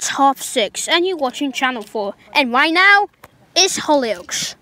It's half six and you're watching Channel 4. And right now, it's Hollyoaks.